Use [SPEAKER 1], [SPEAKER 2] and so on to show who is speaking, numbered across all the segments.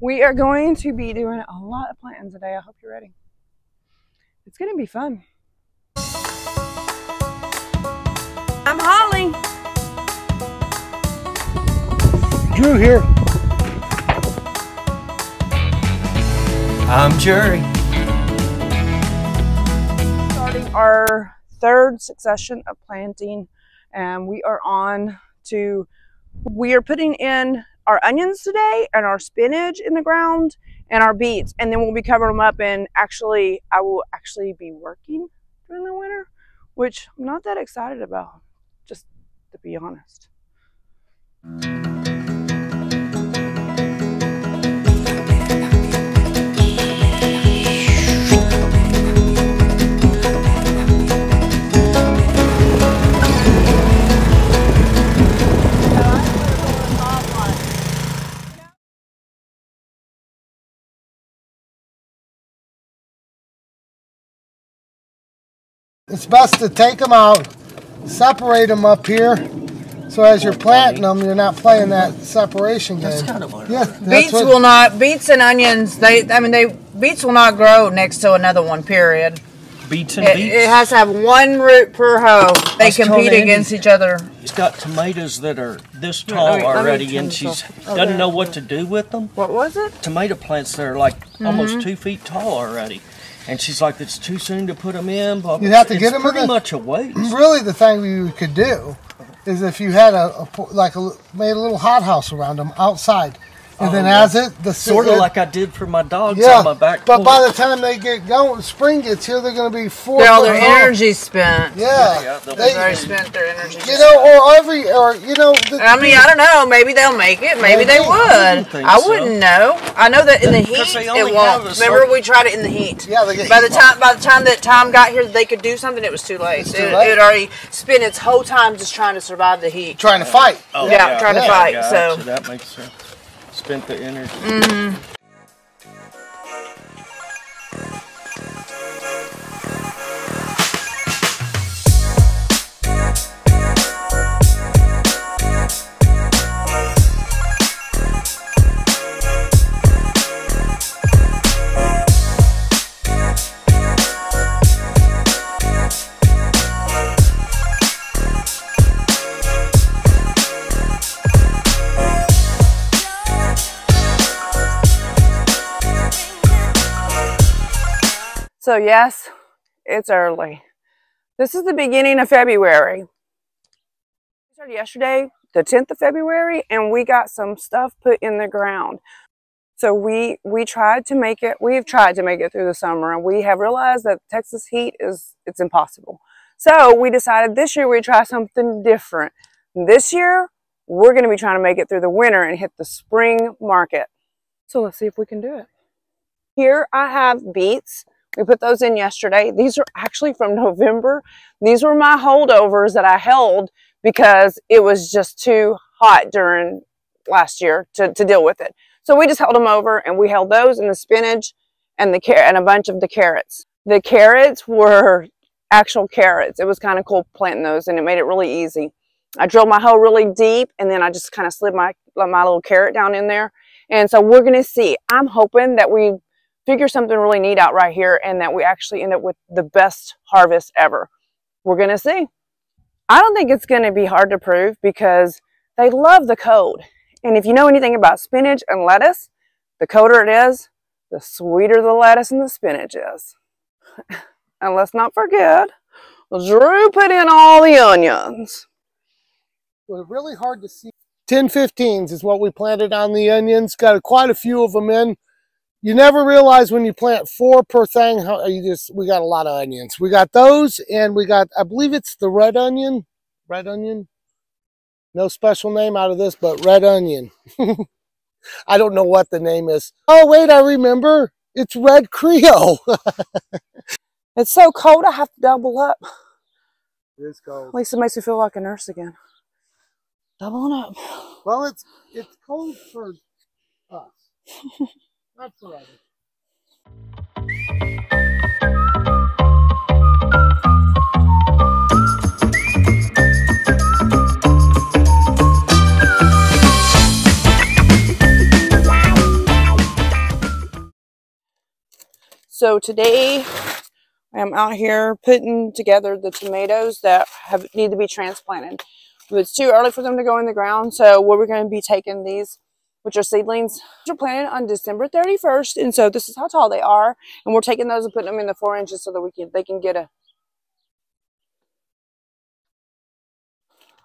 [SPEAKER 1] We are going to be doing a lot of planting today. I hope you're ready. It's going to be fun. I'm Holly.
[SPEAKER 2] Drew here.
[SPEAKER 3] I'm Jerry.
[SPEAKER 1] Starting our third succession of planting, and we are on to, we are putting in our onions today and our spinach in the ground and our beets and then we'll be covering them up and actually I will actually be working during the winter which I'm not that excited about just to be honest.
[SPEAKER 2] It's best to take them out, separate them up here, so as you're planting them, you're not playing that separation game.
[SPEAKER 3] That's kind of what
[SPEAKER 2] Yeah, that's
[SPEAKER 4] Beets
[SPEAKER 2] what-
[SPEAKER 4] will not. Beets and onions. They. I mean, they. Beets will not grow next to another one. Period.
[SPEAKER 3] beets and
[SPEAKER 4] It,
[SPEAKER 3] beets.
[SPEAKER 4] it has to have one root per hoe. They
[SPEAKER 3] was telling
[SPEAKER 4] compete
[SPEAKER 3] Andy-
[SPEAKER 4] against each other.
[SPEAKER 3] She's got tomatoes that are this tall
[SPEAKER 1] let me- let me
[SPEAKER 3] already,
[SPEAKER 1] turn
[SPEAKER 3] and
[SPEAKER 1] this
[SPEAKER 3] she's
[SPEAKER 1] off.
[SPEAKER 3] doesn't know what to do with them.
[SPEAKER 4] What was it?
[SPEAKER 3] Tomato plants that are like
[SPEAKER 4] Mm-hmm.
[SPEAKER 3] almost two feet tall already, and she's like, "It's too soon to put them in." Blah, blah.
[SPEAKER 2] You have to
[SPEAKER 3] It's
[SPEAKER 2] get 'em in
[SPEAKER 3] pretty
[SPEAKER 2] the-
[SPEAKER 3] much a waste.
[SPEAKER 2] Really, the thing you could do is if you had a, a po- like a made a little hothouse around them outside, and then oh, as it the
[SPEAKER 3] Sort of like I did for my dogs
[SPEAKER 2] yeah.
[SPEAKER 3] on my back
[SPEAKER 2] but by the time they get going, spring gets here, they're going to be four.
[SPEAKER 4] They're all their
[SPEAKER 2] tall.
[SPEAKER 4] energy spent.
[SPEAKER 2] Yeah,
[SPEAKER 3] Yeah, they'll
[SPEAKER 4] They've already spent their energy.
[SPEAKER 2] you know, or every or you know. The,
[SPEAKER 4] I mean, I don't know. Maybe they'll make it. Maybe they
[SPEAKER 2] Maybe.
[SPEAKER 4] would.
[SPEAKER 3] I wouldn't so.
[SPEAKER 4] know. I know that in the heat it
[SPEAKER 3] only
[SPEAKER 4] won't. Remember, we tried it in the heat.
[SPEAKER 2] Yeah, they get
[SPEAKER 4] By the time by the time that Tom got here, they could do something. It was too late.
[SPEAKER 2] It's too
[SPEAKER 4] it,
[SPEAKER 2] late.
[SPEAKER 4] it already spent its whole time just trying to survive the heat.
[SPEAKER 2] trying to fight.
[SPEAKER 3] Oh,
[SPEAKER 4] Yeah, trying to fight, so-
[SPEAKER 3] that makes sense. Spent the energy. Mm-hmm.
[SPEAKER 1] So yes, it's early. This is the beginning of February. We started yesterday, the 10th of February, and we got some stuff put in the ground. So we we tried to make it. We've tried to make it through the summer, and we have realized that Texas heat is it's impossible. So we decided this year we'd try something different. This year we're going to be trying to make it through the winter and hit the spring market. So let's see if we can do it. Here I have beets. We put those in yesterday. These are actually from November. These were my holdovers that I held because it was just too hot during last year to, to deal with it. So we just held them over and we held those and the spinach and the carrot and a bunch of the carrots. The carrots were actual carrots. It was kind of cool planting those and it made it really easy. I drilled my hole really deep and then I just kind of slid my, my little carrot down in there. And so we're going to see. I'm hoping that we figure something really neat out right here and that we actually end up with the best harvest ever. We're going to see. I don't think it's going to be hard to prove because they love the cold. And if you know anything about spinach and lettuce, the colder it is, the sweeter the lettuce and the spinach is. and let's not forget, Drew put in all the onions.
[SPEAKER 2] Well, really hard to see. 10 15s is what we planted on the onions. Got quite a few of them in. You never realize when you plant four per thing how uh, you just we got a lot of onions. We got those and we got I believe it's the red onion. Red onion. No special name out of this, but red onion. I don't know what the name is. Oh wait, I remember. It's red Creole.
[SPEAKER 1] It's so cold I have to double up.
[SPEAKER 2] It's cold.
[SPEAKER 1] At least it makes me feel like a nurse again. Doubling up.
[SPEAKER 2] Well, it's it's cold for us, not for others.
[SPEAKER 1] So today I'm out here putting together the tomatoes that have need to be transplanted. It's too early for them to go in the ground, so we're going to be taking these, which are seedlings, which are planted on December 31st, and so this is how tall they are, and we're taking those and putting them in the four inches so that we can they can get a.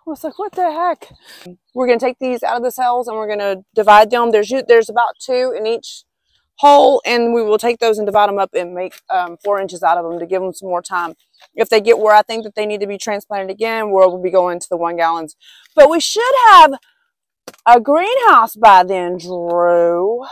[SPEAKER 1] I was like, what the heck? We're going to take these out of the cells and we're going to divide them. There's there's about two in each hole and we will take those and divide them up and make um, four inches out of them to give them some more time. If they get where I think that they need to be transplanted again, we'll be going to the one gallons. But we should have a greenhouse by then, Drew.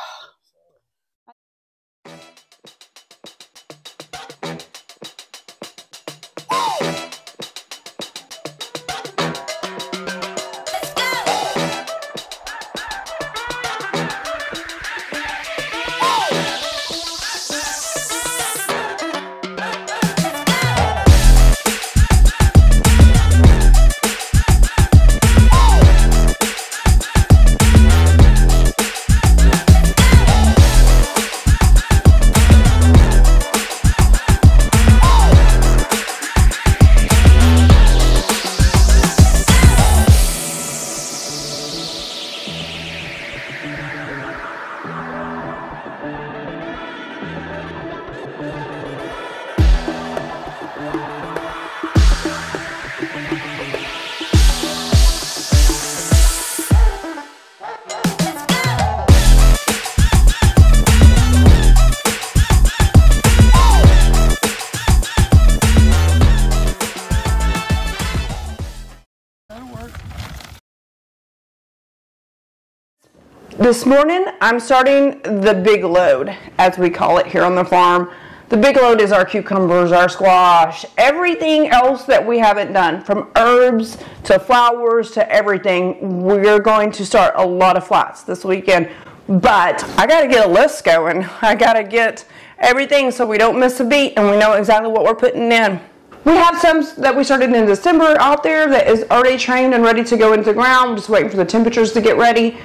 [SPEAKER 1] This morning, I'm starting the big load, as we call it here on the farm. The big load is our cucumbers, our squash, everything else that we haven't done, from herbs to flowers to everything. We're going to start a lot of flats this weekend, but I got to get a list going. I got to get everything so we don't miss a beat and we know exactly what we're putting in. We have some that we started in December out there that is already trained and ready to go into the ground. just waiting for the temperatures to get ready.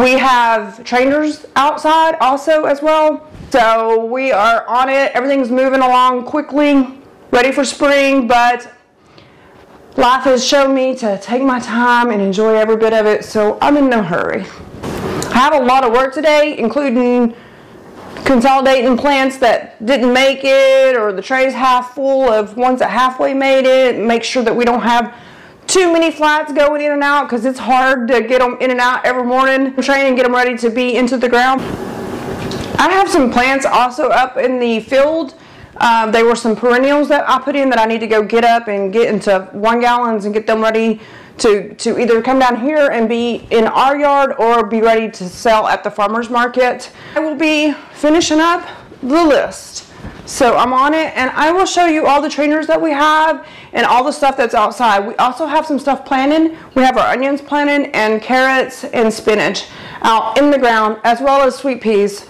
[SPEAKER 1] We have trainers outside also as well. So we are on it. Everything's moving along quickly, ready for spring, but life has shown me to take my time and enjoy every bit of it, so I'm in no hurry. I have a lot of work today, including consolidating plants that didn't make it or the tray's half full of ones that halfway made it. Make sure that we don't have too many flats going in and out because it's hard to get them in and out every morning. Train and get them ready to be into the ground. I have some plants also up in the field. Um, they were some perennials that I put in that I need to go get up and get into one gallons and get them ready to, to either come down here and be in our yard or be ready to sell at the farmer's market. I will be finishing up the list. So I'm on it and I will show you all the trainers that we have and all the stuff that's outside. We also have some stuff planted. We have our onions planted and carrots and spinach out in the ground as well as sweet peas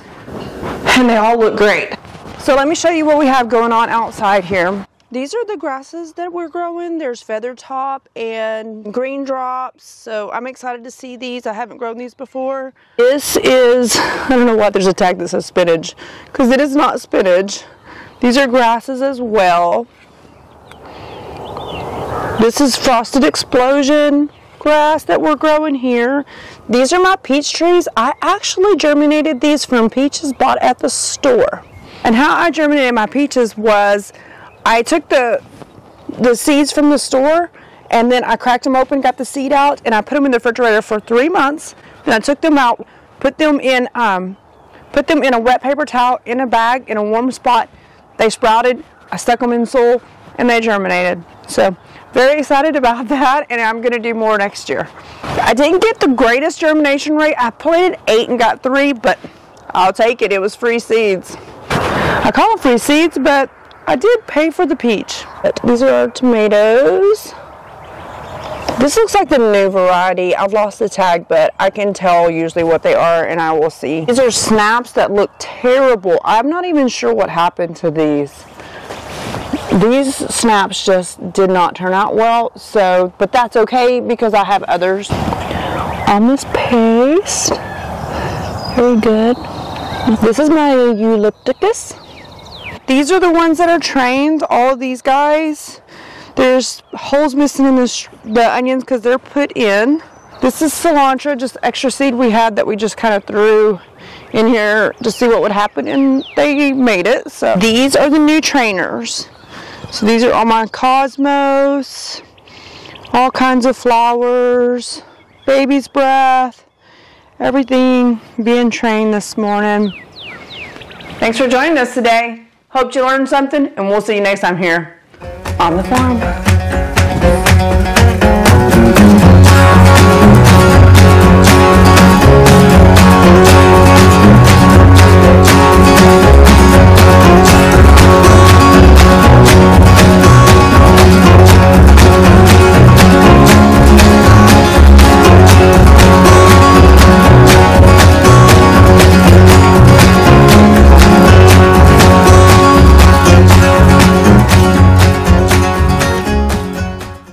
[SPEAKER 1] and they all look great. So let me show you what we have going on outside here. These are the grasses that we're growing. There's feather top and green drops. So I'm excited to see these. I haven't grown these before. This is, I don't know why there's a tag that says spinach because it is not spinach. These are grasses as well. This is frosted explosion grass that we're growing here. These are my peach trees. I actually germinated these from peaches bought at the store. And how I germinated my peaches was I took the the seeds from the store and then I cracked them open, got the seed out, and I put them in the refrigerator for three months. Then I took them out, put them in um, put them in a wet paper towel in a bag in a warm spot, they sprouted, I stuck them in soil, and they germinated. So very excited about that, and I'm to do more next year. I didn't get the greatest germination rate. I planted eight and got three, but I'll take it. It was free seeds. I call them free seeds, but I did pay for the peach. These are our tomatoes. This looks like the new variety. I've lost the tag, but I can tell usually what they are and I will see. These are snaps that look terrible. I'm not even sure what happened to these. These snaps just did not turn out well, so, but that's okay because I have others. On this paste, very good. This is my Eucalyptus. these are the ones that are trained. All of these guys. There's holes missing in the, the onions because they're put in. This is cilantro, just extra seed we had that we just kind of threw in here to see what would happen and they made it. So these are the new trainers. So these are all my cosmos, all kinds of flowers, baby's breath, everything being trained this morning. Thanks for joining us today. Hope you learned something and we'll see you next time here on the farm.